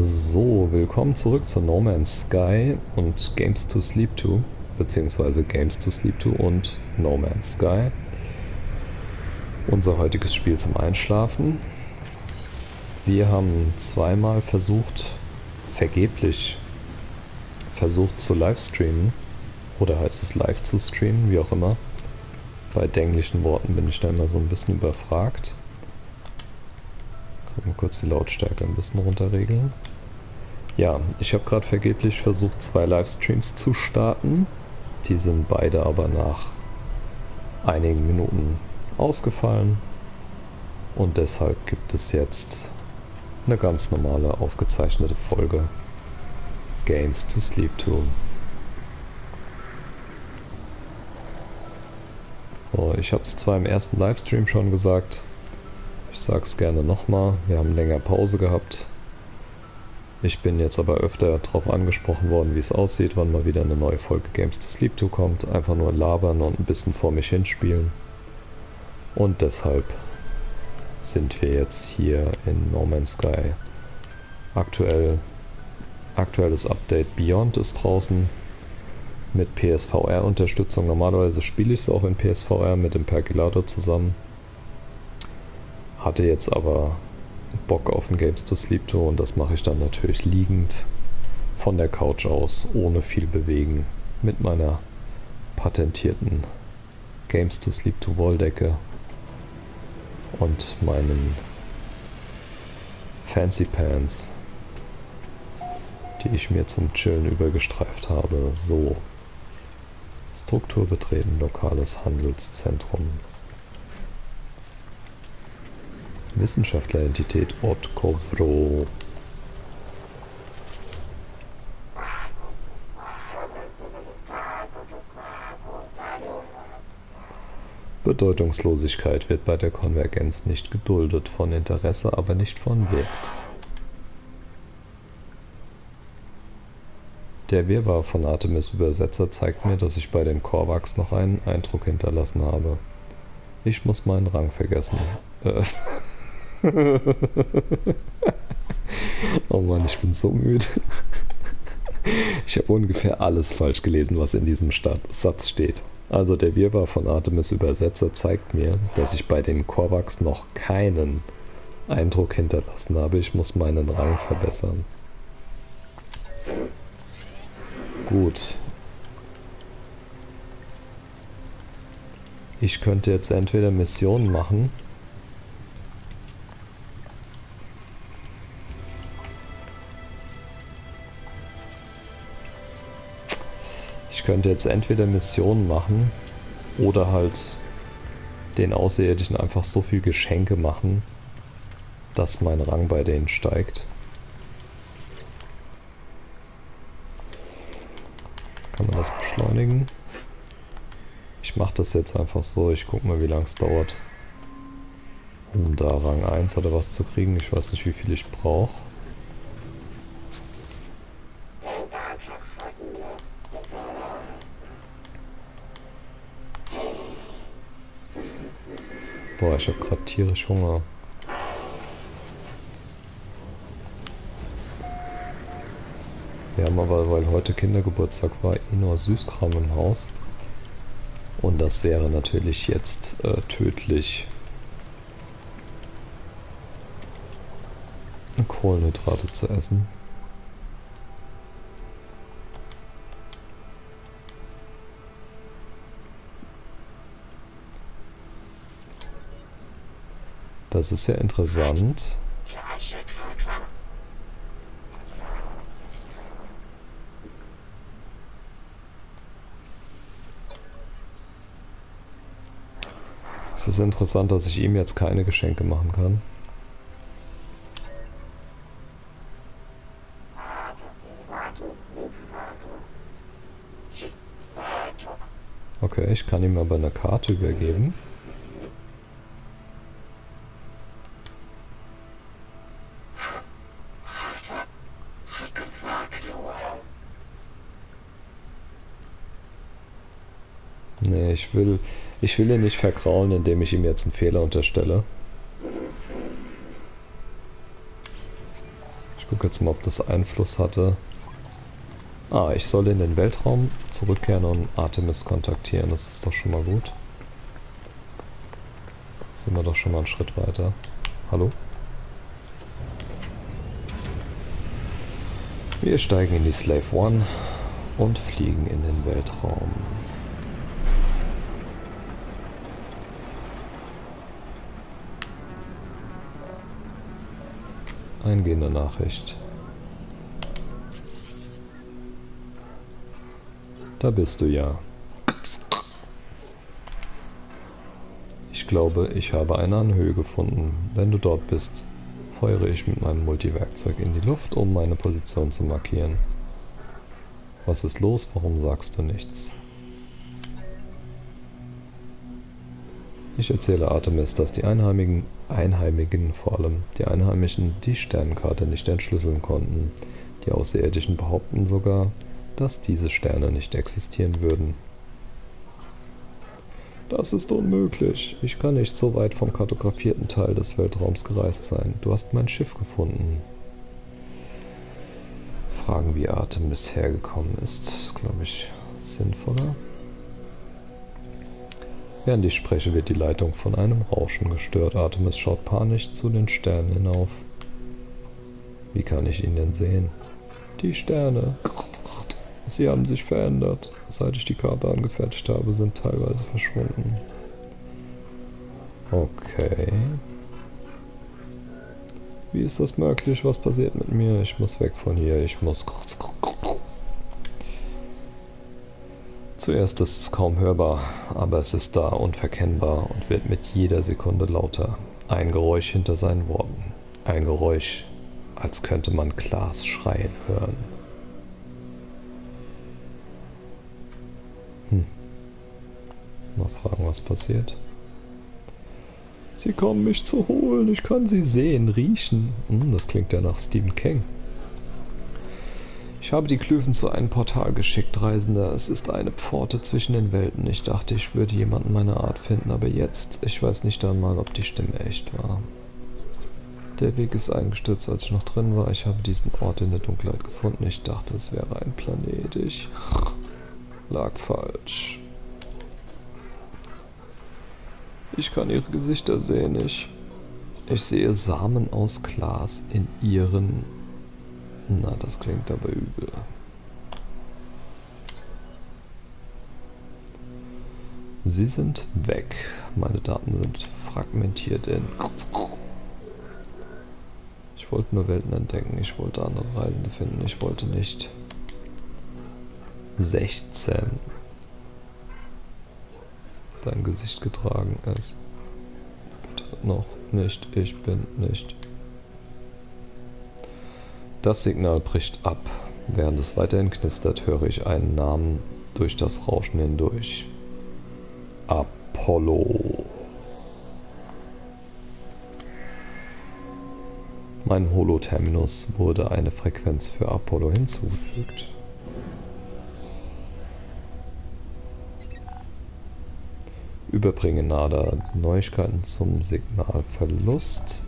So, willkommen zurück zu No Man's Sky und Games to Sleep To, beziehungsweise Games to Sleep To und No Man's Sky. Unser heutiges Spiel zum Einschlafen. Wir haben zweimal versucht, vergeblich versucht zu livestreamen. Oder heißt es live zu streamen, wie auch immer. Bei englischen Worten bin ich da immer so ein bisschen überfragt. Mal kurz die Lautstärke ein bisschen runterregeln. Ja, ich habe gerade vergeblich versucht, zwei Livestreams zu starten. Die sind beide aber nach einigen Minuten ausgefallen. Und deshalb gibt es jetzt eine ganz normale aufgezeichnete Folge Games to Sleep To. So, ich habe es zwar im ersten Livestream schon gesagt, ich sag's gerne nochmal, wir haben länger Pause gehabt. Ich bin jetzt aber öfter darauf angesprochen worden, wie es aussieht, wann mal wieder eine neue Folge Games to Sleep To kommt. Einfach nur labern und ein bisschen vor mich hinspielen. Und deshalb sind wir jetzt hier in No Man's Sky. Aktuell, aktuelles Update Beyond ist draußen mit PSVR-Unterstützung. Normalerweise spiele ich es auch in PSVR mit dem Percolator zusammen. Hatte jetzt aber Bock auf ein Games to Sleep Tour und das mache ich dann natürlich liegend von der Couch aus, ohne viel bewegen, mit meiner patentierten Games to Sleep to Walldecke und meinen Fancy Pants, die ich mir zum Chillen übergestreift habe. So. Struktur betreten, lokales Handelszentrum. Wissenschaftlerentität Otkovro. Bedeutungslosigkeit wird bei der Konvergenz nicht geduldet, von Interesse aber nicht von Wert. Der Wirrwarr von Artemis Übersetzer zeigt mir, dass ich bei den Korvax noch einen Eindruck hinterlassen habe. Ich muss meinen Rang vergessen. Äh. oh Mann, ich bin so müde. Ich habe ungefähr alles falsch gelesen, was in diesem Satz steht. Also der Wirrwarr von Artemis Übersetzer zeigt mir, dass ich bei den Korvax noch keinen Eindruck hinterlassen habe. Ich muss meinen Rang verbessern. Gut. Ich könnte jetzt entweder Missionen machen Ich könnte jetzt entweder Missionen machen oder halt den Außerirdischen einfach so viel Geschenke machen, dass mein Rang bei denen steigt. Kann man das beschleunigen? Ich mache das jetzt einfach so, ich gucke mal wie lange es dauert, um da Rang 1 oder was zu kriegen. Ich weiß nicht wie viel ich brauche. Boah, ich habe gerade tierisch Hunger. Wir haben aber, weil heute Kindergeburtstag war, eh nur Süßkram im Haus. Und das wäre natürlich jetzt äh, tödlich. Kohlenhydrate zu essen. Das ist ja interessant. Es ist interessant, dass ich ihm jetzt keine Geschenke machen kann. Okay, ich kann ihm aber eine Karte übergeben. Ich will ihn nicht vergrauen, indem ich ihm jetzt einen Fehler unterstelle. Ich gucke jetzt mal, ob das Einfluss hatte. Ah, ich soll in den Weltraum zurückkehren und Artemis kontaktieren. Das ist doch schon mal gut. Sind wir doch schon mal einen Schritt weiter. Hallo? Wir steigen in die Slave One und fliegen in den Weltraum. Eingehende Nachricht. Da bist du ja. Ich glaube, ich habe eine Anhöhe gefunden. Wenn du dort bist, feuere ich mit meinem Multiwerkzeug in die Luft, um meine Position zu markieren. Was ist los? Warum sagst du nichts? Ich erzähle Artemis, dass die Einheimigen, Einheimigen vor allem, die Einheimischen die Sternenkarte nicht entschlüsseln konnten. Die Außerirdischen behaupten sogar, dass diese Sterne nicht existieren würden. Das ist unmöglich. Ich kann nicht so weit vom kartografierten Teil des Weltraums gereist sein. Du hast mein Schiff gefunden. Fragen, wie Artemis hergekommen ist, ist, glaube ich, sinnvoller. Während ich spreche, wird die Leitung von einem Rauschen gestört. Artemis schaut panisch zu den Sternen hinauf. Wie kann ich ihn denn sehen? Die Sterne. Sie haben sich verändert. Seit ich die Karte angefertigt habe, sind teilweise verschwunden. Okay. Wie ist das möglich? Was passiert mit mir? Ich muss weg von hier. Ich muss... Zuerst ist es kaum hörbar, aber es ist da unverkennbar und wird mit jeder Sekunde lauter. Ein Geräusch hinter seinen Worten. Ein Geräusch, als könnte man Glas schreien hören. Hm. Mal fragen, was passiert. Sie kommen mich zu holen, ich kann sie sehen, riechen. Hm, das klingt ja nach Stephen King. Ich habe die Klüven zu einem Portal geschickt, Reisender. Es ist eine Pforte zwischen den Welten. Ich dachte, ich würde jemanden meiner Art finden, aber jetzt, ich weiß nicht einmal, ob die Stimme echt war. Der Weg ist eingestürzt, als ich noch drin war. Ich habe diesen Ort in der Dunkelheit gefunden. Ich dachte, es wäre ein Planet. Ich lag falsch. Ich kann ihre Gesichter sehen. Ich, ich sehe Samen aus Glas in ihren... Na, das klingt aber übel. Sie sind weg. Meine Daten sind fragmentiert in... Ich wollte nur Welten entdecken. Ich wollte andere Reisende finden. Ich wollte nicht... 16 dein Gesicht getragen ist. Noch nicht, ich bin nicht. Das Signal bricht ab. Während es weiterhin knistert, höre ich einen Namen durch das Rauschen hindurch. Apollo. Mein Holoterminus wurde eine Frequenz für Apollo hinzugefügt. Überbringe NADA Neuigkeiten zum Signalverlust.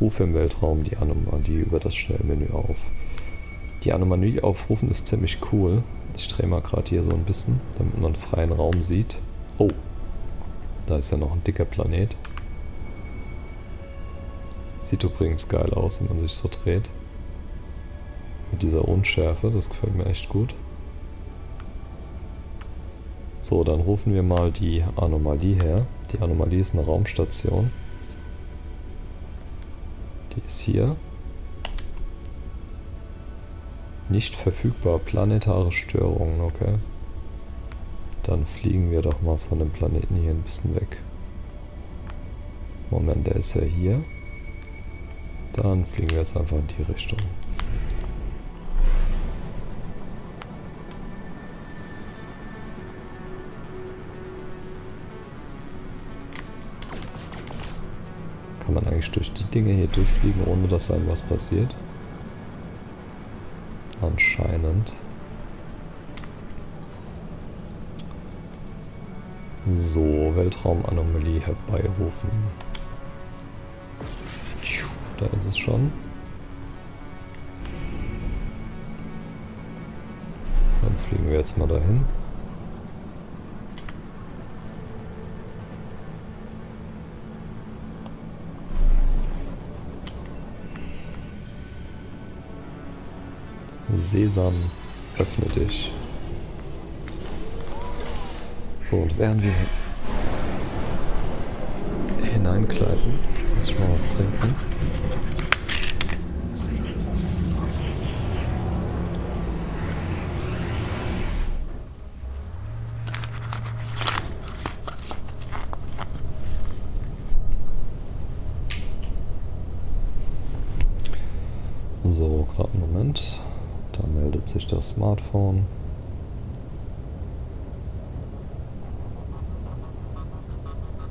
Rufe im Weltraum die Anomalie über das Schnellmenü auf. Die Anomalie aufrufen ist ziemlich cool. Ich drehe mal gerade hier so ein bisschen, damit man freien Raum sieht. Oh, da ist ja noch ein dicker Planet. Sieht übrigens geil aus, wenn man sich so dreht. Mit dieser Unschärfe, das gefällt mir echt gut. So, dann rufen wir mal die Anomalie her. Die Anomalie ist eine Raumstation. Die ist hier. Nicht verfügbar. Planetare Störungen, okay. Dann fliegen wir doch mal von dem Planeten hier ein bisschen weg. Moment, der ist ja hier. Dann fliegen wir jetzt einfach in die Richtung. eigentlich durch die Dinge hier durchfliegen, ohne dass einem was passiert? Anscheinend. So, Weltraumanomalie herbeirufen. Da ist es schon. Dann fliegen wir jetzt mal dahin. Sesam, öffne dich. So, und während wir hineinkleiden, muss ich mal was trinken. So, gerade einen Moment. Da meldet sich das Smartphone.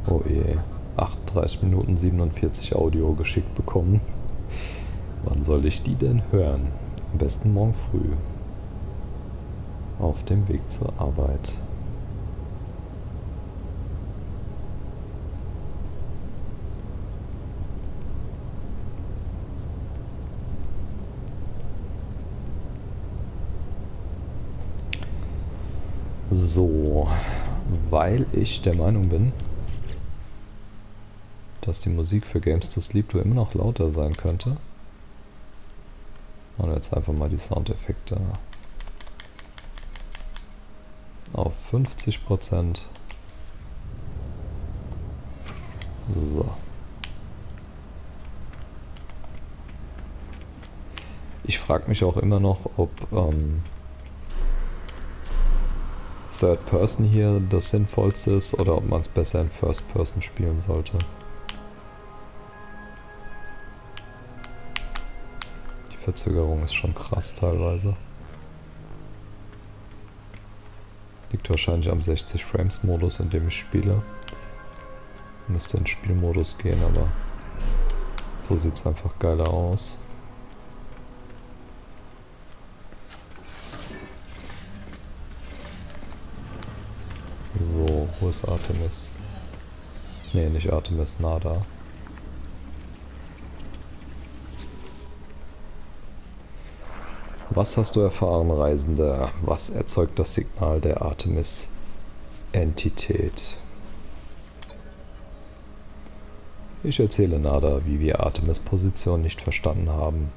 Oh je, 38 Minuten 47 Audio geschickt bekommen. Wann soll ich die denn hören? Am besten morgen früh. Auf dem Weg zur Arbeit. So, weil ich der Meinung bin, dass die Musik für Games to Sleep To immer noch lauter sein könnte. Und jetzt einfach mal die Soundeffekte auf 50%. So. Ich frage mich auch immer noch, ob ähm, Third Person hier das Sinnvollste ist oder ob man es besser in First Person spielen sollte. Die Verzögerung ist schon krass teilweise. Liegt wahrscheinlich am 60 Frames Modus, in dem ich spiele. Müsste in Spielmodus gehen, aber so sieht es einfach geiler aus. So, wo ist Artemis? Ne, nicht Artemis, Nada. Was hast du erfahren, Reisender? Was erzeugt das Signal der Artemis-Entität? Ich erzähle Nada, wie wir Artemis Position nicht verstanden haben.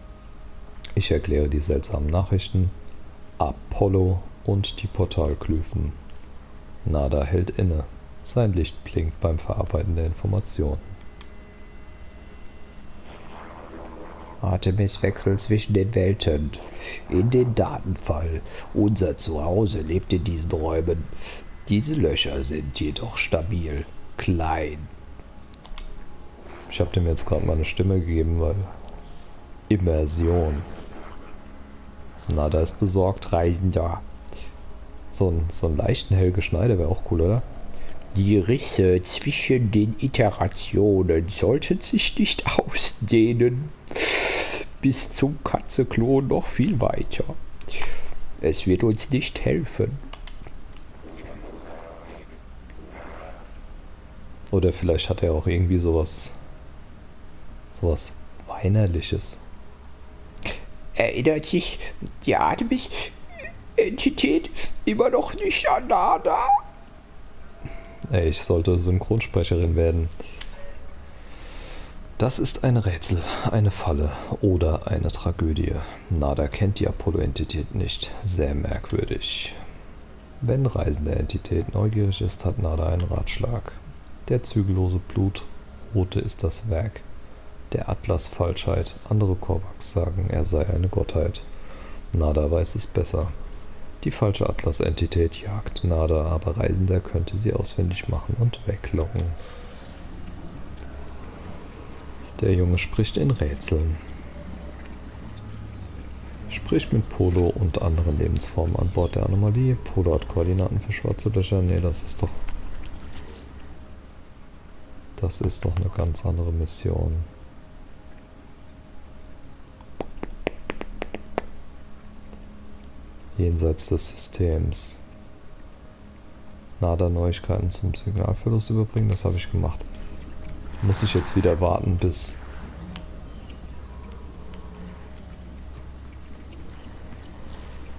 Ich erkläre die seltsamen Nachrichten, Apollo und die Portalglyphen. Nada hält inne. Sein Licht blinkt beim Verarbeiten der Informationen. Artemis-Wechsel zwischen den Welten. In den Datenfall. Unser Zuhause lebt in diesen Räumen. Diese Löcher sind jedoch stabil, klein. Ich habe dem jetzt gerade mal eine Stimme gegeben, weil Immersion. Nada ist besorgt, Reisender. So, ein, so einen leichten Helge Schneider wäre auch cool, oder? Die Risse zwischen den Iterationen sollten sich nicht ausdehnen. Bis zum Katzeklon noch viel weiter. Es wird uns nicht helfen. Oder vielleicht hat er auch irgendwie sowas. sowas Weinerliches. Erinnert sich die Artemis Entität immer noch nicht an Nada? Ey, ich sollte Synchronsprecherin werden. Das ist ein Rätsel, eine Falle oder eine Tragödie. Nada kennt die Apollo-Entität nicht. Sehr merkwürdig. Wenn reisende Entität neugierig ist, hat Nada einen Ratschlag. Der zügellose Blutrote ist das Werk der Atlas-Falschheit. Andere Korvax sagen, er sei eine Gottheit. Nada weiß es besser. Die falsche Atlas-Entität jagt Nada, aber Reisender könnte sie ausfindig machen und weglocken. Der Junge spricht in Rätseln. Spricht mit Polo und anderen Lebensformen an Bord der Anomalie. Polo hat Koordinaten für schwarze Löcher. Nee, das ist doch... Das ist doch eine ganz andere Mission. Jenseits des Systems. NADA Neuigkeiten zum Signalverlust überbringen, das habe ich gemacht. Muss ich jetzt wieder warten, bis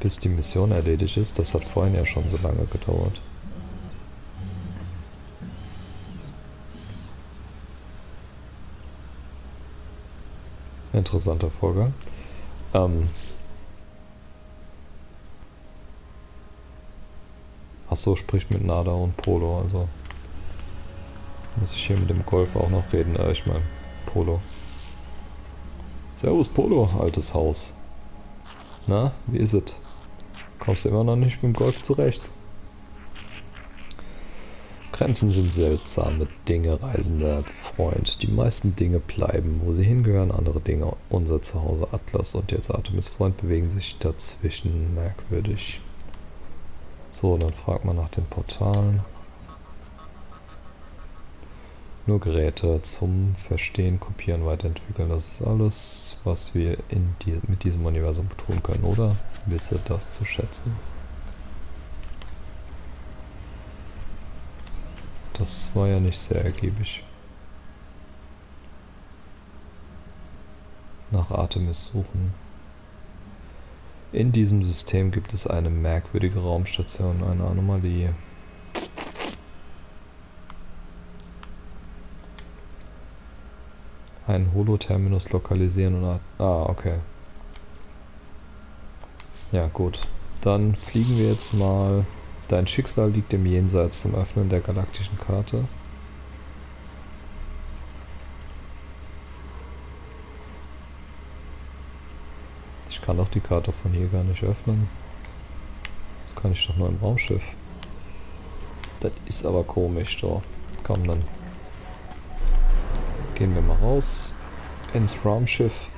bis die Mission erledigt ist. Das hat vorhin ja schon so lange gedauert. Interessanter Vorgang. Ähm Achso, spricht mit Nada und Polo, also muss ich hier mit dem Golf auch noch reden. Äh, ich meine, Polo. Servus Polo, altes Haus. Na, wie ist es? Kommst du immer noch nicht mit dem Golf zurecht? Grenzen sind seltsame Dinge, reisender Freund. Die meisten Dinge bleiben, wo sie hingehören, andere Dinge, unser Zuhause Atlas und jetzt Artemis Freund bewegen sich dazwischen merkwürdig. So, dann fragt man nach den Portalen. Nur Geräte zum Verstehen, Kopieren, Weiterentwickeln. Das ist alles, was wir die, mit diesem Universum tun können, oder? Wisse das zu schätzen. Das war ja nicht sehr ergiebig. Nach Artemis suchen. In diesem System gibt es eine merkwürdige Raumstation, eine Anomalie. Ein Holo-Terminus lokalisieren und... Ah, okay. Ja, gut. Dann fliegen wir jetzt mal Dein Schicksal liegt im Jenseits zum Öffnen der galaktischen Karte. Kann doch die Karte von hier gar nicht öffnen. Das kann ich doch nur im Raumschiff. Das ist aber komisch, doch. Komm, dann gehen wir mal raus ins Raumschiff.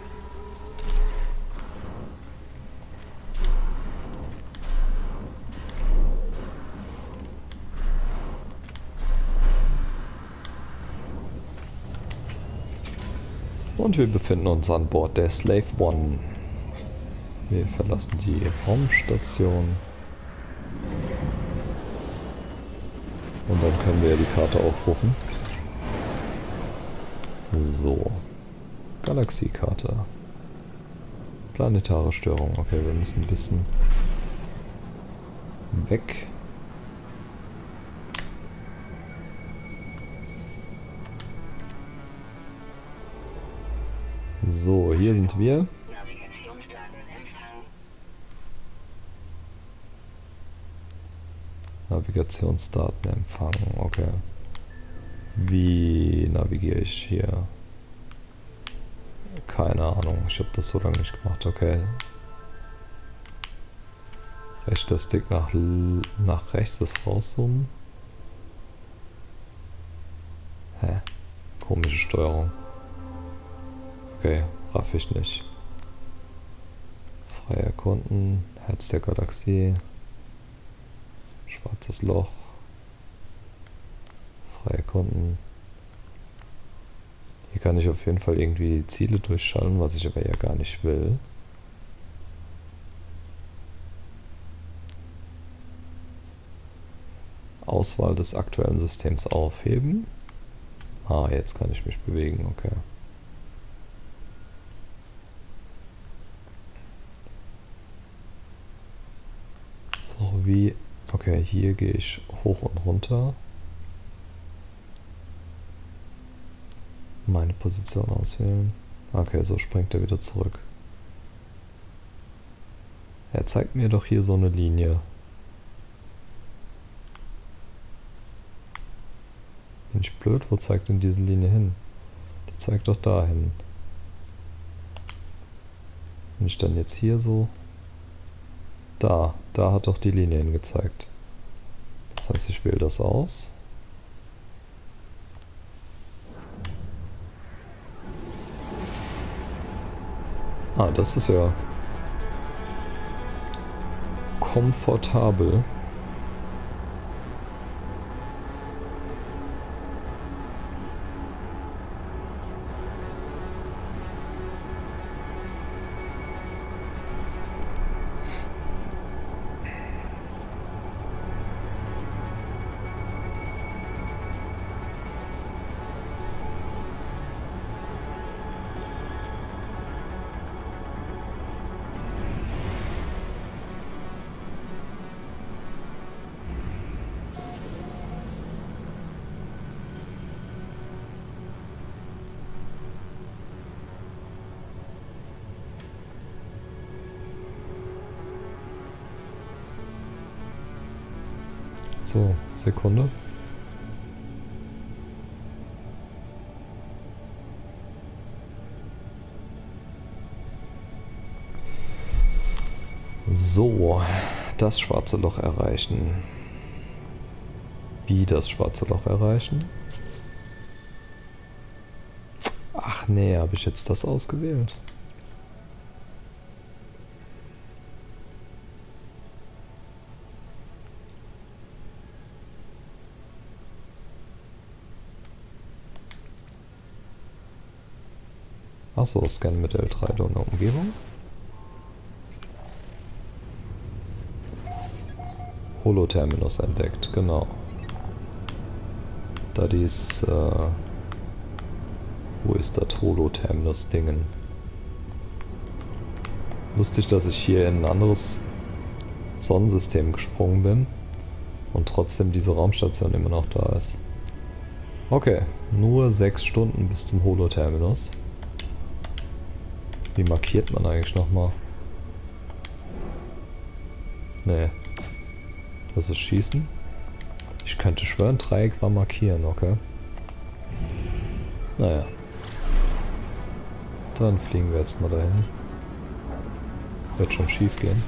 Und wir befinden uns an Bord der Slave One. Wir verlassen die Raumstation. Und dann können wir die Karte aufrufen. So. Galaxiekarte. Planetare Störung. Okay, wir müssen ein bisschen weg. So, hier sind wir. Navigationsdaten empfangen, okay. Wie navigiere ich hier? Keine Ahnung, ich habe das so lange nicht gemacht, okay. Rechter Stick nach, nach rechts das rauszoomen. Hä? Komische Steuerung. Okay, raff ich nicht. Frei erkunden, Herz der Galaxie, schwarzes Loch, frei erkunden. Hier kann ich auf jeden Fall irgendwie Ziele durchschalten, was ich aber ja gar nicht will. Auswahl des aktuellen Systems aufheben. Ah, jetzt kann ich mich bewegen, okay. So wie, okay, hier gehe ich hoch und runter. Meine Position auswählen. Okay, so springt er wieder zurück. Er zeigt mir doch hier so eine Linie. Bin ich blöd? Wo zeigt denn diese Linie hin? Die zeigt doch dahin. Wenn ich dann jetzt hier so da, da hat doch die Linie hingezeigt. Das heißt, ich wähle das aus. Ah, das ist ja komfortabel. So, Sekunde. So, das schwarze Loch erreichen. Wie das schwarze Loch erreichen? Ach nee, habe ich jetzt das ausgewählt? Achso, Scan mit L3 in der Umgebung. Holo-Terminus entdeckt, genau. Da dies, äh, wo ist das Holo-Terminus-Dingen? Lustig, dass ich hier in ein anderes Sonnensystem gesprungen bin und trotzdem diese Raumstation immer noch da ist. Okay, nur sechs Stunden bis zum Holo-Terminus. Wie markiert man eigentlich nochmal? Nee, das ist Schießen. Ich könnte schwören, Dreieck war markieren, okay. Naja. Dann fliegen wir jetzt mal dahin. Wird schon schief gehen.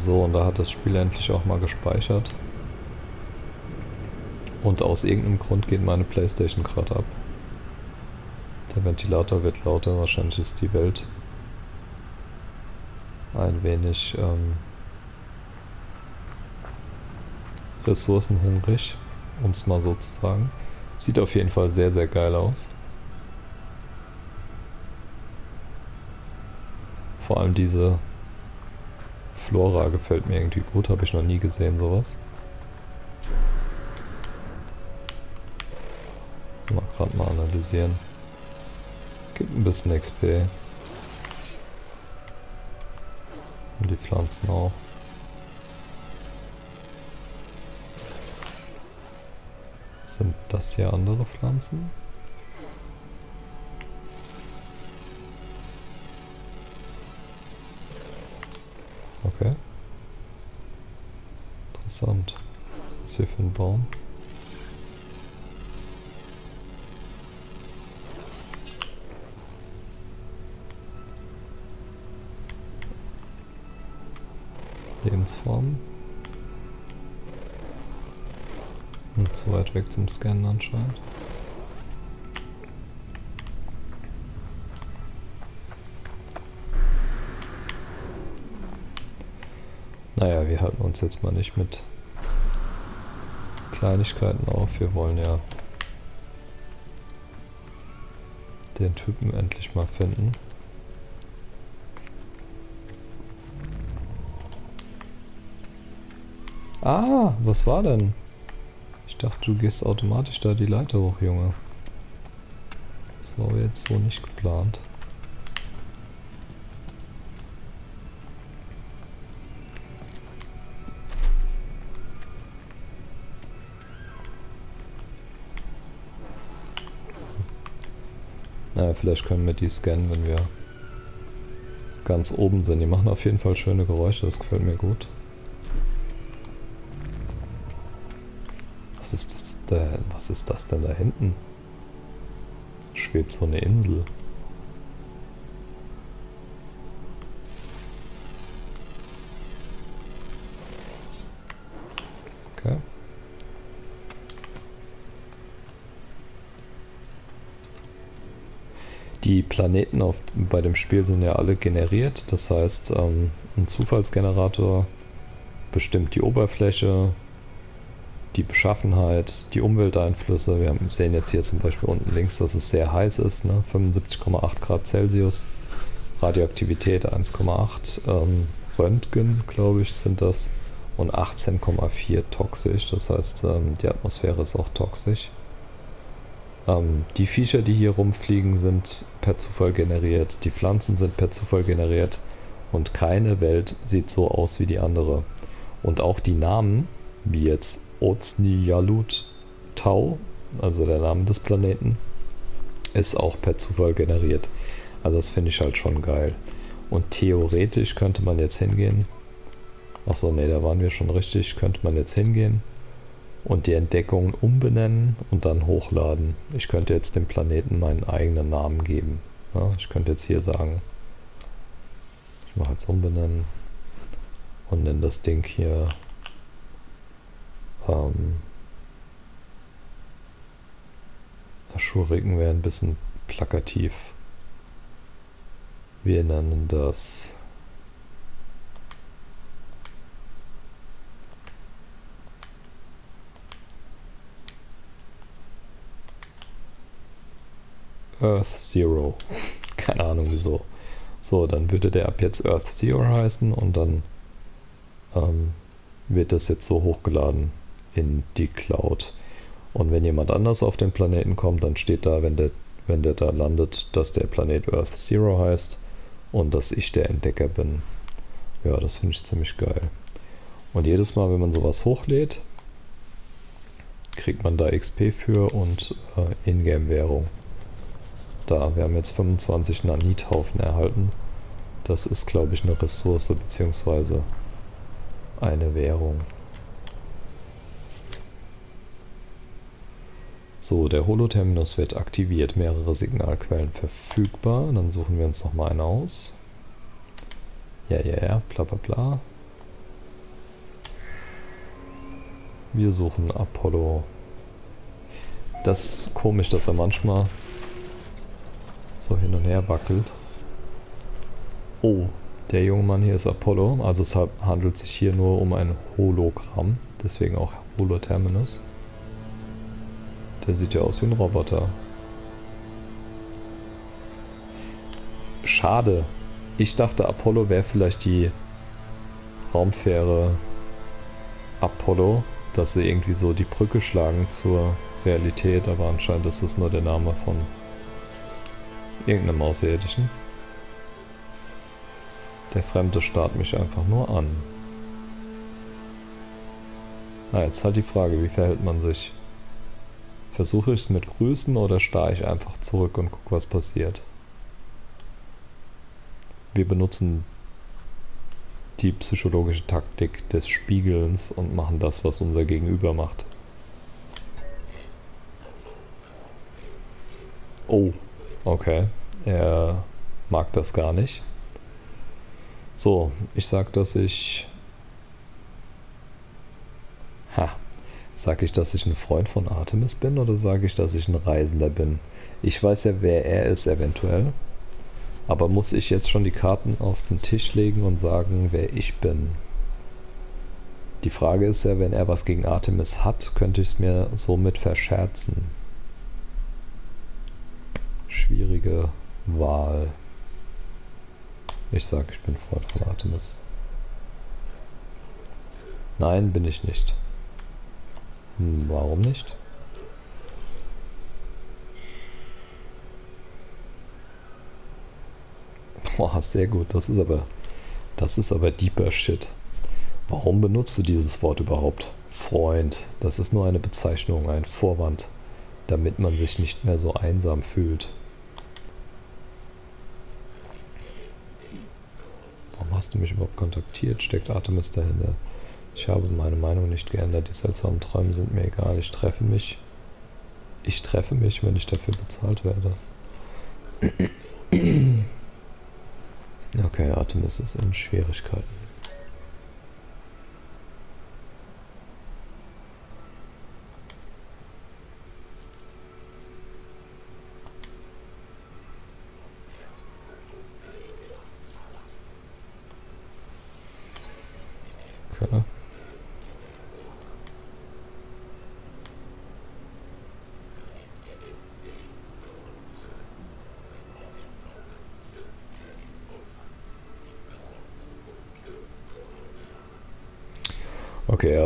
So, und da hat das Spiel endlich auch mal gespeichert. Und aus irgendeinem Grund geht meine Playstation gerade ab. Der Ventilator wird lauter, wahrscheinlich ist die Welt ein wenig ähm, ressourcenhungrig, um es mal so zu sagen. Sieht auf jeden Fall sehr, sehr geil aus. Vor allem diese Flora gefällt mir irgendwie gut, habe ich noch nie gesehen sowas. Mal gerade mal analysieren. Gibt ein bisschen XP. Und die Pflanzen auch. Sind das hier andere Pflanzen? Lebensform. Und zu weit weg zum Scannen anscheinend. Naja, wir halten uns jetzt mal nicht mit Kleinigkeiten auf. Wir wollen ja den Typen endlich mal finden. Ah, was war denn? Ich dachte, du gehst automatisch da die Leiter hoch, Junge. Das war jetzt so nicht geplant. Naja, vielleicht können wir die scannen, wenn wir ganz oben sind. Die machen auf jeden Fall schöne Geräusche, das gefällt mir gut. Was ist das da, was ist das denn da hinten? Schwebt so eine Insel. Die Planeten auf, bei dem Spiel sind ja alle generiert. Das heißt, ähm, ein Zufallsgenerator bestimmt die Oberfläche, die Beschaffenheit, die Umwelteinflüsse. Wir sehen jetzt hier zum Beispiel unten links, dass es sehr heiß ist, ne? 75,8 Grad Celsius, Radioaktivität 1,8, ähm, Röntgen, glaube ich, sind das. und 18,4 toxisch. Das heißt, ähm, die Atmosphäre ist auch toxisch. Ähm, die Viecher, die hier rumfliegen, sind per Zufall generiert. Die Pflanzen sind per Zufall generiert. Und keine Welt sieht so aus wie die andere. Und auch die Namen, wie jetzt Otsniyalut Tau, also der Name des Planeten, ist auch per Zufall generiert. Also das finde ich halt schon geil. Und theoretisch könnte man jetzt hingehen. Achso, ne, da waren wir schon richtig. Könnte man jetzt hingehen und die Entdeckungen umbenennen und dann hochladen. Ich könnte jetzt dem Planeten meinen eigenen Namen geben. Ja, ich könnte jetzt hier sagen, ich mache jetzt umbenennen und nenne das Ding hier ähm, Schuriken wäre ein bisschen plakativ. Wir nennen das Earth Zero. Keine Ahnung wieso. So, dann würde der ab jetzt Earth Zero heißen und dann ähm, wird das jetzt so hochgeladen in die Cloud. Und wenn jemand anders auf den Planeten kommt, dann steht da, wenn der, wenn der da landet, dass der Planet Earth Zero heißt und dass ich der Entdecker bin. Ja, das finde ich ziemlich geil. Und jedes Mal, wenn man sowas hochlädt, kriegt man da XP für und äh, Ingame-Währung da. Wir haben jetzt 25 Nanithaufen erhalten. Das ist, glaube ich, eine Ressource bzw. eine Währung. So, der Holoterminus wird aktiviert. Mehrere Signalquellen verfügbar. Dann suchen wir uns nochmal eine aus. Ja, ja, ja, bla bla bla. Wir suchen Apollo. Das ist komisch, dass er manchmal so hin und her wackelt. Oh, der junge Mann hier ist Apollo, also es handelt sich hier nur um ein Hologramm, deswegen auch Holoterminus. Der sieht ja aus wie ein Roboter. Schade. Ich dachte, Apollo wäre vielleicht die Raumfähre Apollo, dass sie irgendwie so die Brücke schlagen zur Realität, aber anscheinend ist das nur der Name von Irgendeinem Außerirdischen. Der Fremde starrt mich einfach nur an. Na, jetzt halt die Frage, wie verhält man sich? Versuche ich es mit Grüßen oder starre ich einfach zurück und gucke, was passiert? Wir benutzen die psychologische Taktik des Spiegelns und machen das, was unser Gegenüber macht. Oh, Okay, er mag das gar nicht. So, ich sag, dass ich... Ha. Sag ich, dass ich ein Freund von Artemis bin oder sage ich, dass ich ein Reisender bin? Ich weiß ja, wer er ist eventuell. Aber muss ich jetzt schon die Karten auf den Tisch legen und sagen, wer ich bin? Die Frage ist ja, wenn er was gegen Artemis hat, könnte ich es mir somit verscherzen schwierige Wahl. Ich sage, ich bin Freund von Artemis. Nein, bin ich nicht. Hm, warum nicht? Boah, sehr gut. Das ist aber, das ist aber deeper Shit. Warum benutzt du dieses Wort überhaupt? Freund. Das ist nur eine Bezeichnung, ein Vorwand, damit man sich nicht mehr so einsam fühlt. hast du mich überhaupt kontaktiert? Steckt Artemis dahinter? Ich habe meine Meinung nicht geändert. Die seltsamen Träume sind mir egal. Ich treffe mich. Ich treffe mich, wenn ich dafür bezahlt werde. Okay, Artemis ist in Schwierigkeiten.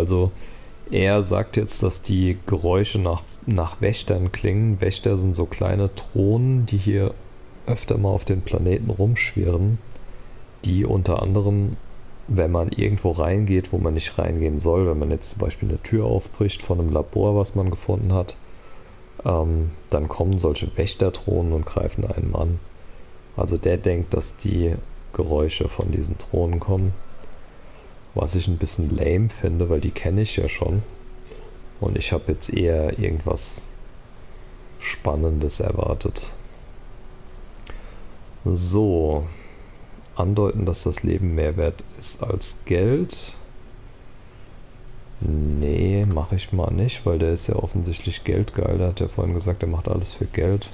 Also er sagt jetzt, dass die Geräusche nach, nach Wächtern klingen. Wächter sind so kleine Thronen, die hier öfter mal auf den Planeten rumschwirren, die unter anderem, wenn man irgendwo reingeht, wo man nicht reingehen soll, wenn man jetzt zum Beispiel eine Tür aufbricht von einem Labor, was man gefunden hat, ähm, dann kommen solche Wächterthronen und greifen einen an. Also der denkt, dass die Geräusche von diesen Thronen kommen. Was ich ein bisschen lame finde, weil die kenne ich ja schon. Und ich habe jetzt eher irgendwas Spannendes erwartet. So. Andeuten, dass das Leben mehr wert ist als Geld. Nee, mache ich mal nicht, weil der ist ja offensichtlich geldgeil. Der hat ja vorhin gesagt, er macht alles für Geld.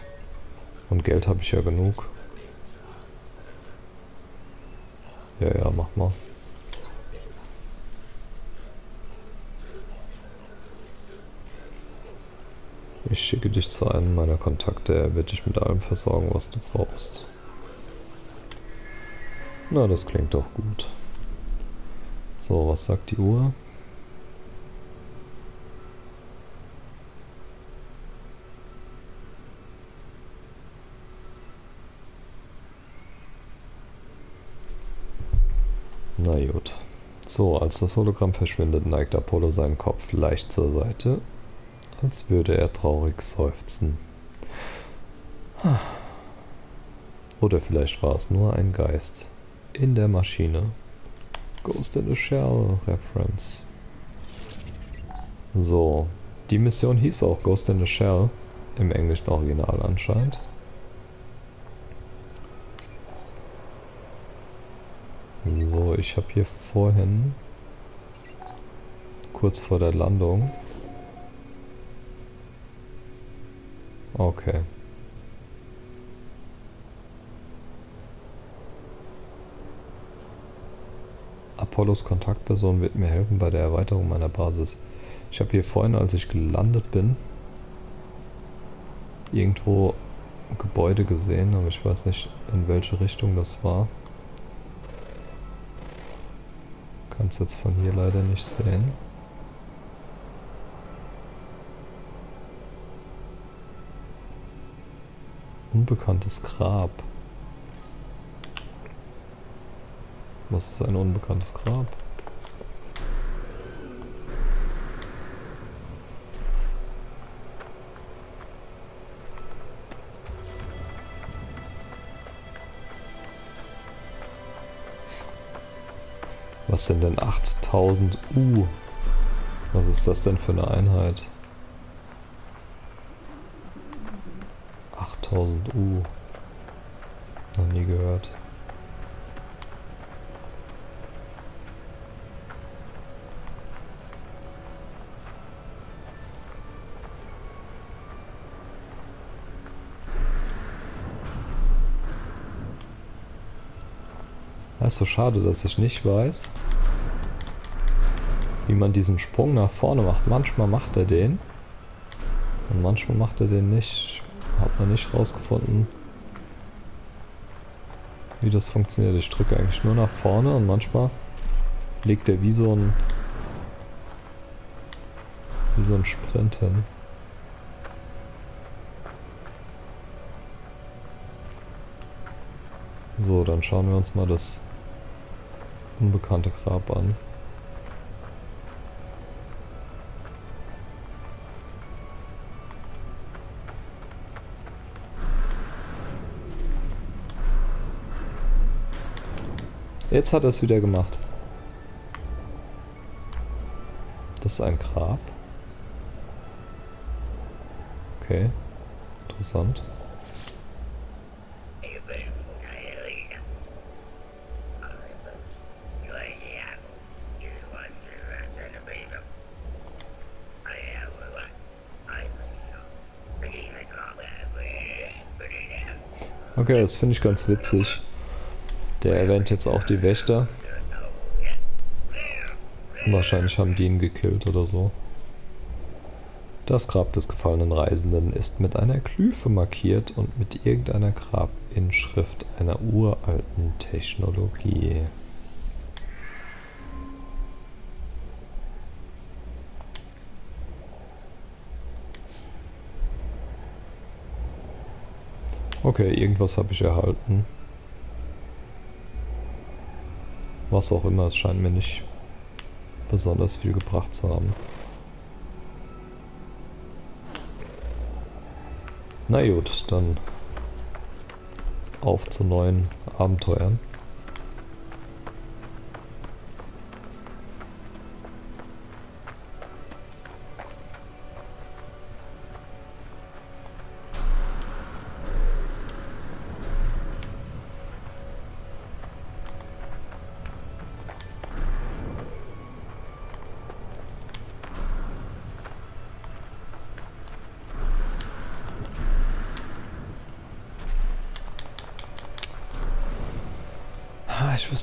Und Geld habe ich ja genug. Ja, ja, mach mal. Ich schicke dich zu einem meiner Kontakte, er wird dich mit allem versorgen, was du brauchst. Na, das klingt doch gut. So, was sagt die Uhr? Na gut. So, als das Hologramm verschwindet, neigt Apollo seinen Kopf leicht zur Seite als würde er traurig seufzen. Oder vielleicht war es nur ein Geist in der Maschine. Ghost in the Shell Reference. So, die Mission hieß auch Ghost in the Shell im englischen Original anscheinend. So, ich habe hier vorhin kurz vor der Landung Okay. Apollos Kontaktperson wird mir helfen bei der Erweiterung meiner Basis. Ich habe hier vorhin, als ich gelandet bin, irgendwo Gebäude gesehen, aber ich weiß nicht, in welche Richtung das war. Kann es jetzt von hier leider nicht sehen. Unbekanntes Grab. Was ist ein unbekanntes Grab? Was sind denn 8000 U? Was ist das denn für eine Einheit? 1000 U. Noch nie gehört. Das ist so schade, dass ich nicht weiß, wie man diesen Sprung nach vorne macht. Manchmal macht er den und manchmal macht er den nicht. Hat man nicht rausgefunden, wie das funktioniert. Ich drücke eigentlich nur nach vorne und manchmal legt er wie so ein wie so ein Sprint hin. So, dann schauen wir uns mal das unbekannte Grab an. Jetzt hat er es wieder gemacht. Das ist ein Grab. Okay. Interessant. Okay, das finde ich ganz witzig. Der erwähnt jetzt auch die Wächter. Wahrscheinlich haben die ihn gekillt oder so. Das Grab des gefallenen Reisenden ist mit einer Glyphe markiert und mit irgendeiner Grabinschrift einer uralten Technologie. Okay, irgendwas habe ich erhalten. Was auch immer, es scheint mir nicht besonders viel gebracht zu haben. Na gut, dann auf zu neuen Abenteuern.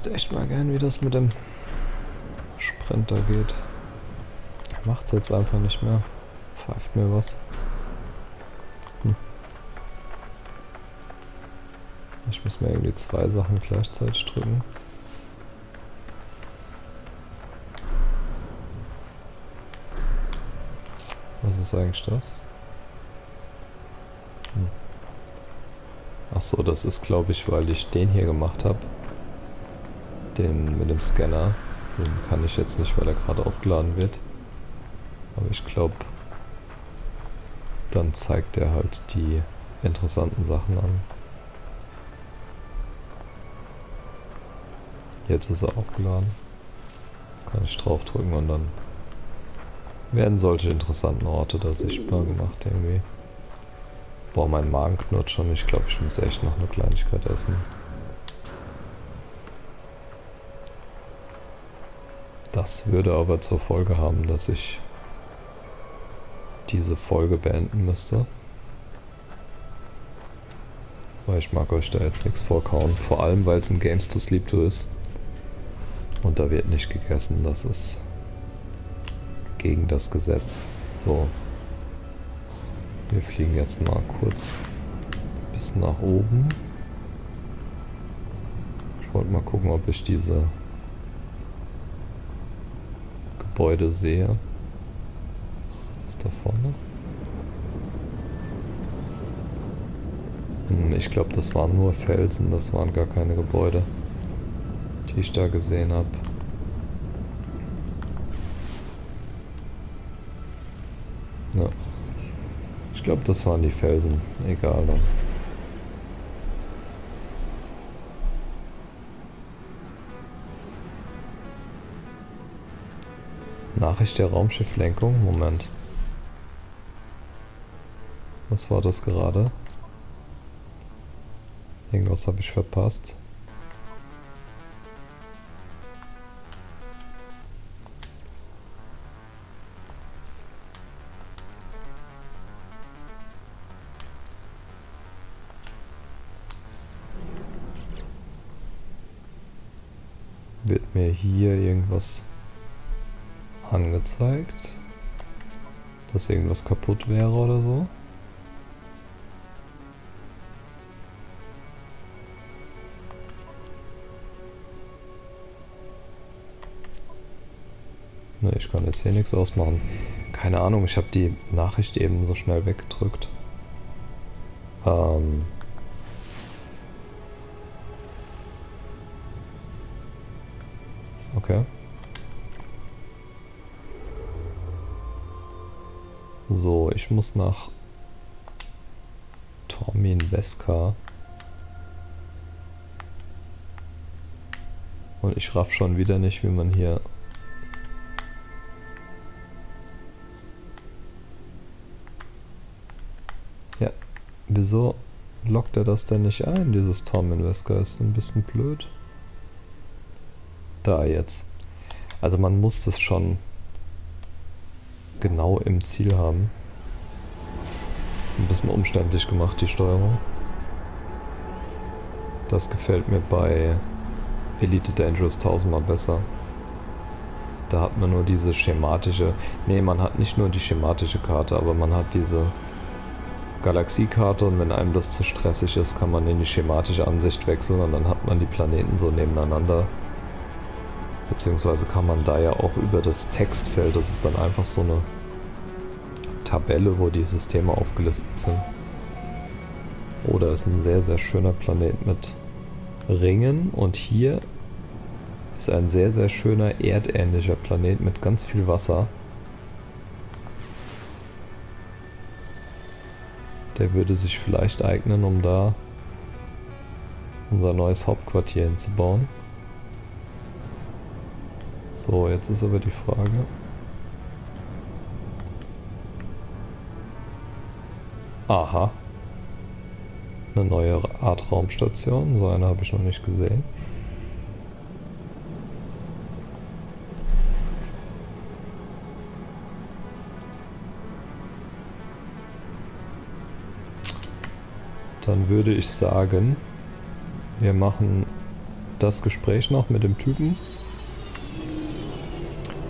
Wüsste echt mal gern, wie das mit dem Sprinter geht. Macht's jetzt einfach nicht mehr. Pfeift mir was. Hm. Ich muss mir irgendwie zwei Sachen gleichzeitig drücken. Was ist eigentlich das? Hm. Ach so, das ist glaube ich, weil ich den hier gemacht habe den mit dem Scanner. Den kann ich jetzt nicht, weil er gerade aufgeladen wird. Aber ich glaube, dann zeigt er halt die interessanten Sachen an. Jetzt ist er aufgeladen. Jetzt kann ich draufdrücken und dann werden solche interessanten Orte da sichtbar gemacht irgendwie. Boah, mein Magen knurrt schon. Ich glaube, ich muss echt noch eine Kleinigkeit essen. Das würde aber zur Folge haben, dass ich diese Folge beenden müsste. Weil ich mag euch da jetzt nichts vorkauen. Vor allem, weil es ein Games to Sleep to ist. Und da wird nicht gegessen. Das ist gegen das Gesetz. So. Wir fliegen jetzt mal kurz bis nach oben. Ich wollte mal gucken, ob ich diese Gebäude sehe. Was ist da vorne? Hm, ich glaube, das waren nur Felsen, das waren gar keine Gebäude, die ich da gesehen habe. Ich glaube, das waren die Felsen. Egal dann. Nachricht der Raumschifflenkung? Moment. Was war das gerade? Irgendwas habe ich verpasst. Wird mir hier irgendwas angezeigt, dass irgendwas kaputt wäre oder so. Ne, ich kann jetzt hier nichts ausmachen. Keine Ahnung, ich habe die Nachricht eben so schnell weggedrückt. Ähm... Okay. So, ich muss nach Tormin Veska. Und ich raff schon wieder nicht, wie man hier... Ja, wieso lockt er das denn nicht ein, dieses Tormin Veska? Ist ein bisschen blöd. Da jetzt. Also man muss das schon genau im Ziel haben. Ist ein bisschen umständlich gemacht, die Steuerung. Das gefällt mir bei Elite Dangerous tausendmal besser. Da hat man nur diese schematische... Ne, man hat nicht nur die schematische Karte, aber man hat diese Galaxiekarte und wenn einem das zu stressig ist, kann man in die schematische Ansicht wechseln und dann hat man die Planeten so nebeneinander. Beziehungsweise kann man da ja auch über das Textfeld, das ist dann einfach so eine Tabelle, wo die Systeme aufgelistet sind. Oh, da ist ein sehr, sehr schöner Planet mit Ringen. Und hier ist ein sehr, sehr schöner erdähnlicher Planet mit ganz viel Wasser. Der würde sich vielleicht eignen, um da unser neues Hauptquartier hinzubauen. So, jetzt ist aber die Frage. Aha. Eine neue Art Raumstation. So eine habe ich noch nicht gesehen. Dann würde ich sagen, wir machen das Gespräch noch mit dem Typen.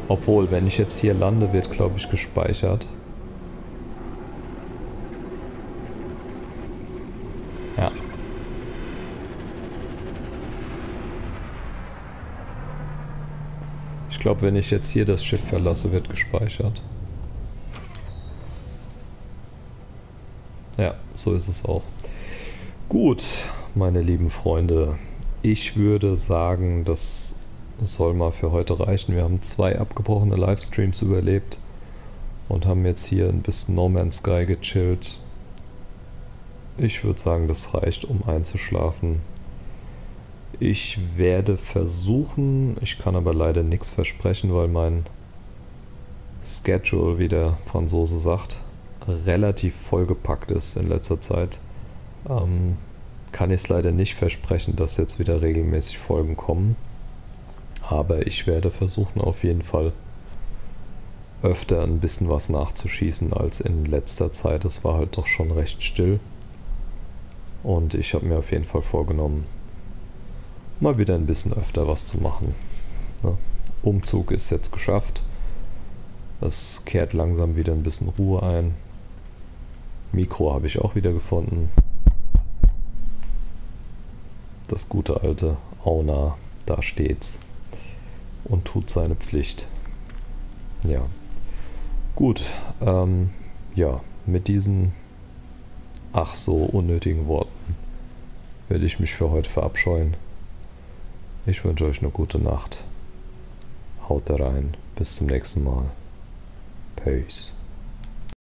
Obwohl, wenn ich jetzt hier lande, wird, glaube ich, gespeichert. Ja. Ich glaube, wenn ich jetzt hier das Schiff verlasse, wird gespeichert. Ja, so ist es auch. Gut, meine lieben Freunde. Ich würde sagen, das soll mal für heute reichen. Wir haben zwei abgebrochene Livestreams überlebt und haben jetzt hier ein bisschen No Man's Sky gechillt. Ich würde sagen, das reicht, um einzuschlafen. Ich werde versuchen, ich kann aber leider nichts versprechen, weil mein Schedule, wie der Franzose sagt, relativ vollgepackt ist in letzter Zeit ähm, kann ich es leider nicht versprechen, dass jetzt wieder regelmäßig Folgen kommen. Aber ich werde versuchen auf jeden Fall öfter ein bisschen was nachzuschießen als in letzter Zeit. Es war halt doch schon recht still. Und ich habe mir auf jeden Fall vorgenommen, mal wieder ein bisschen öfter was zu machen. Ne? Umzug ist jetzt geschafft. Es kehrt langsam wieder ein bisschen Ruhe ein. Mikro habe ich auch wieder gefunden. Das gute alte Auna, da steht's. Und tut seine Pflicht. Ja. Gut, ähm, ja, mit diesen ach so unnötigen Worten werde ich mich für heute verabscheuen. Ich wünsche euch eine gute Nacht. Haut rein. Bis zum nächsten Mal. Peace.